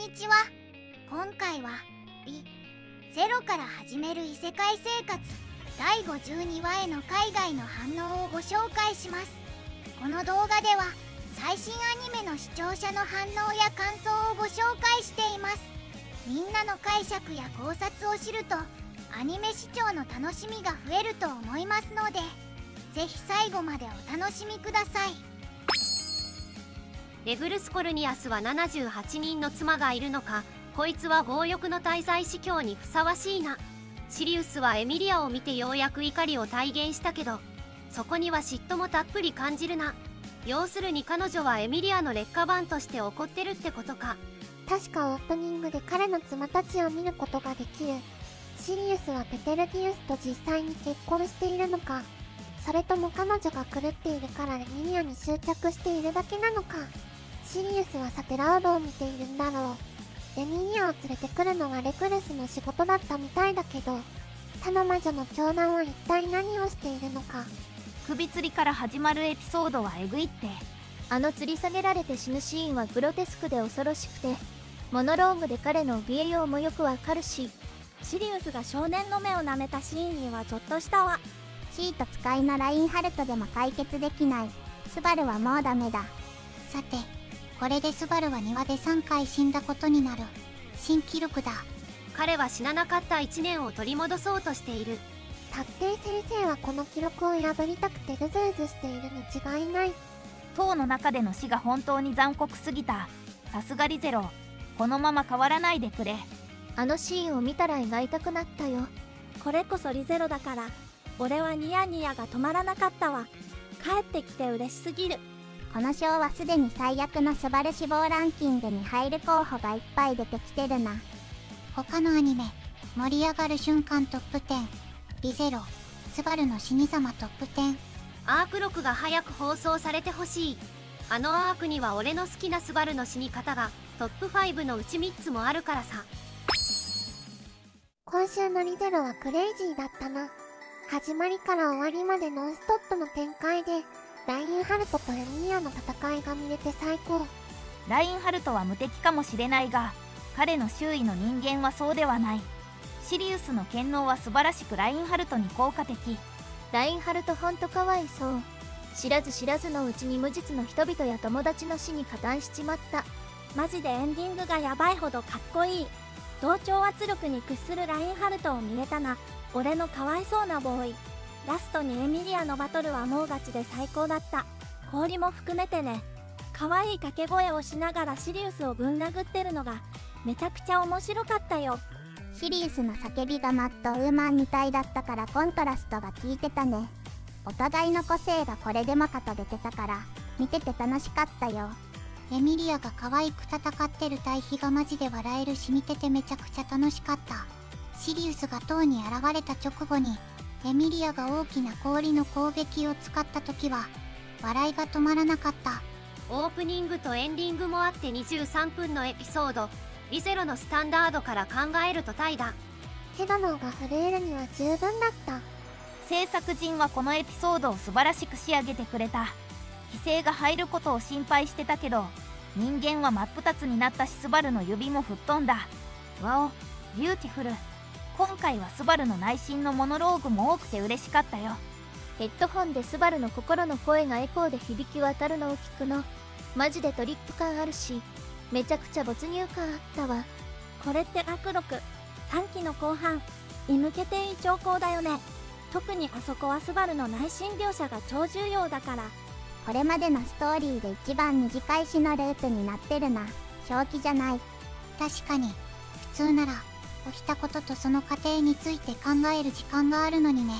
にちは。今回はリゼロから始める異世界生活第52話への海外の反応をご紹介します。この動画では最新アニメの視聴者の反応や感想をご紹介しています。みんなの解釈や考察を知るとアニメ視聴の楽しみが増えると思いますのでぜひ最後までお楽しみください。レグルスコルニアスは78人の妻がいるのかこいつは強欲の滞在司教にふさわしいな。シリウスはエミリアを見てようやく怒りを体現したけどそこには嫉妬もたっぷり感じるな。要するに彼女はエミリアの劣化版として怒ってるってことか。確かオープニングで彼の妻たちを見ることができる。シリウスはペテルギウスと実際に結婚しているのか。それとも彼女が狂っているからエミリアに執着しているだけなのか。シリウスはサテラードを見ているんだろう。エミリアを連れてくるのはレクルスの仕事だったみたいだけど他の魔女の長男は一体何をしているのか。首吊りから始まるエピソードはえぐいって。あの吊り下げられて死ぬシーンはグロテスクで恐ろしくてモノローグで彼の怯えようもよくわかるしシリウスが少年の目を舐めたシーンにはゾッとしたわ。シート使いのラインハルトでも解決できない。スバルはもうダメだ。さてこれでスバルは庭で3回死んだことになる。新記録だ。彼は死ななかった1年を取り戻そうとしている。タッテイ先生はこの記録を破りたくてグズグズしているに違いない。塔の中での死が本当に残酷すぎた。さすがリゼロ。このまま変わらないでくれ。あのシーンを見たら描いたくなったよ。これこそリゼロだから。俺はニヤニヤが止まらなかったわ。帰ってきて嬉しすぎるこの賞はすでに最悪のスバル志望ランキングに入る候補がいっぱい出てきてるな。他のアニメ盛り上がる瞬間トップ10リゼロスバルの死に様トップ10アーク録が早く放送されてほしい。あのアークには俺の好きなスバルの死に方がトップ5のうち3つもあるからさ。今週のリゼロはクレイジーだったな。始まりから終わりまでノンストップの展開でラインハルトとエミリアの戦いが見れて最高。ラインハルトは無敵かもしれないが彼の周囲の人間はそうではない。シリウスの権能は素晴らしくラインハルトに効果的。ラインハルトほんとかわいそう。知らず知らずのうちに無実の人々や友達の死に加担しちまった。マジでエンディングがやばいほどかっこいい。同調圧力に屈するラインハルトを見れたな。俺のかわいそうなボーイラストにエミリアのバトルはもう勝ちで最高だった。氷も含めてね。可愛い掛け声をしながらシリウスをぶん殴ってるのがめちゃくちゃ面白かったよ。シリウスの叫びがマットウーマンみたいだったからコントラストが効いてたね。お互いの個性がこれでもかと出てたから見てて楽しかったよ。エミリアが可愛く戦ってる対比がマジで笑えるし見ててめちゃくちゃ楽しかった。シリウスが塔に現れた直後にエミリアが大きな氷の攻撃を使った時は笑いが止まらなかった。オープニングとエンディングもあって23分のエピソード。リゼロのスタンダードから考えるとタイトだけど脳が震えるには十分だった。制作陣はこのエピソードを素晴らしく仕上げてくれた。規制が入ることを心配してたけど人間は真っ二つになったしスバルの指も吹っ飛んだ。わおビューティフル今回はスバルの内心のモノローグも多くて嬉しかったよ。ヘッドホンでスバルの心の声がエコーで響き渡るのを聞くの。マジでトリップ感あるしめちゃくちゃ没入感あったわ。これって楽録3期の後半に向けていい兆候だよね。特にあそこはスバルの内心描写が超重要だから。これまでのストーリーで一番短い死のループになってるな。正気じゃない。確かに普通なら起きたこととその過程について考える時間があるのにね。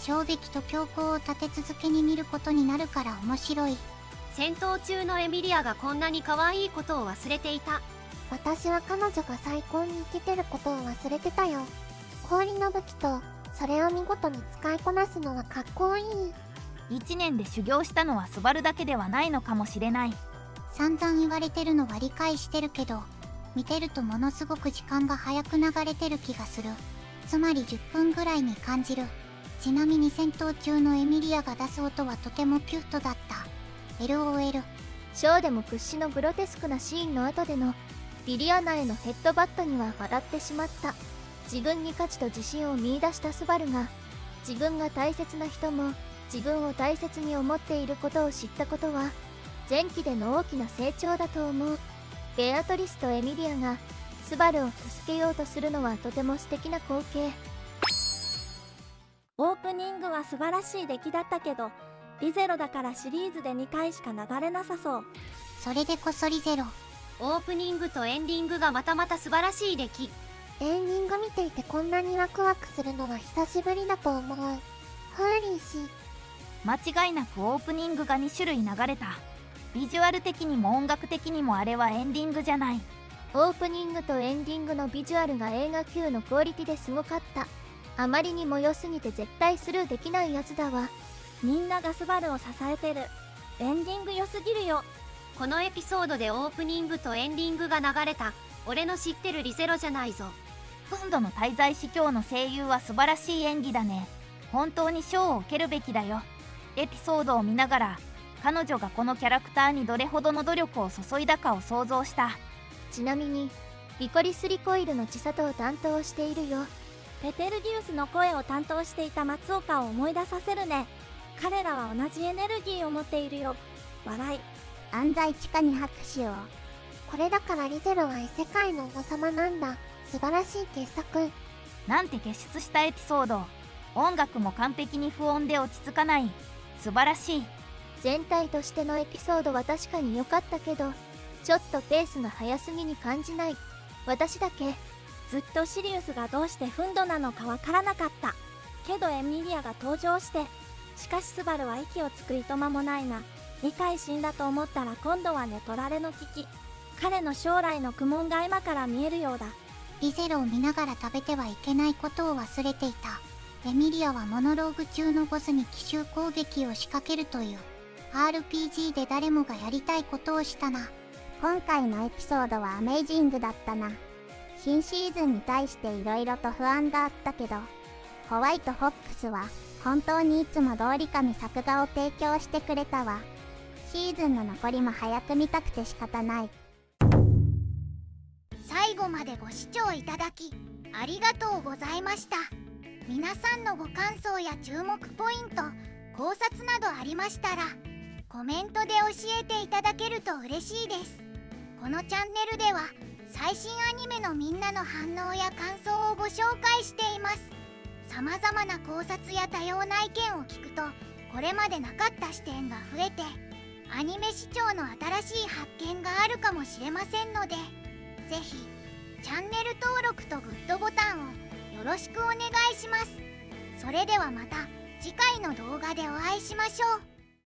衝撃と強行を立て続けに見ることになるから面白い。戦闘中のエミリアがこんなに可愛いことを忘れていた。私は彼女が最高に生きてることを忘れてたよ。氷の武器とそれを見事に使いこなすのはかっこいい。1年で修行したのはスバルだけではないのかもしれない。散々言われてるのは理解してるけど見てるとものすごく時間が早く流れてる気がする。つまり10分ぐらいに感じる。ちなみに戦闘中のエミリアが出す音はとてもキュートだった。LOL ショーでも屈指のグロテスクなシーンの後でのリリアナへのヘッドバットには笑ってしまった。自分に価値と自信を見いだしたスバルが自分が大切な人も自分を大切に思っていることを知ったことは前期での大きな成長だと思う。ベアトリスとエミリアがスバルを助けようとするのはとても素敵な光景。オープニングは素晴らしい出来だったけどリゼロだからシリーズで2回しか流れなさそう。それでこそリゼロ。オープニングとエンディングがまたまた素晴らしい出来。エンディング見ていてこんなにワクワクするのは久しぶりだと思う。フーリー氏。間違いなくオープニングが2種類流れたビジュアル的にも音楽的にもあれはエンディングじゃない。オープニングとエンディングのビジュアルが映画級のクオリティですごかった。あまりにも良すぎて絶対スルーできないやつだわ。みんながスバルを支えてる。エンディング良すぎるよ。このエピソードでオープニングとエンディングが流れた。俺の知ってるリゼロじゃないぞ。今度の滞在司教の声優は素晴らしい演技だね。本当に賞を受けるべきだよ。エピソードを見ながら彼女がこのキャラクターにどれほどの努力を注いだかを想像した。ちなみにリコリスリコイルの千里を担当しているよ。ペテルギウスの声を担当していた松岡を思い出させるね。彼らは同じエネルギーを持っているよ。笑い。安西地下に拍手を。これだからリゼロは異世界の王様なんだ。素晴らしい傑作。なんて傑出したエピソード。音楽も完璧に不穏で落ち着かない。素晴らしい全体としてのエピソードは確かに良かったけどちょっとペースが速すぎに感じない。私だけずっとシリウスがどうしてフンドなのかわからなかった。けどエミリアが登場してしかしスバルは息をつくいとまもないな。理解死んだと思ったら今度はね取られの危機。彼の将来の苦悶が今から見えるようだ。リゼロを見ながら食べてはいけないことを忘れていた。エミリアはモノローグ中のボスに奇襲攻撃を仕掛けるという。RPG で誰もがやりたいことをしたな。今回のエピソードはアメイジングだったな。新シーズンに対して色々と不安があったけどホワイトホップスは本当にいつも通りかに作画を提供してくれたわ。シーズンの残りも早く見たくて仕方ない。最後までご視聴いただきありがとうございました。皆さんのご感想や注目ポイント考察などありましたらコメントで教えていただけると嬉しいです。このチャンネルでは最新アニメのみんなの反応や感想をご紹介しています。様々な考察や多様な意見を聞くとこれまでなかった視点が増えてアニメ視聴の新しい発見があるかもしれませんのでぜひチャンネル登録とグッドボタンをよろしくお願いします。それではまた次回の動画でお会いしましょう。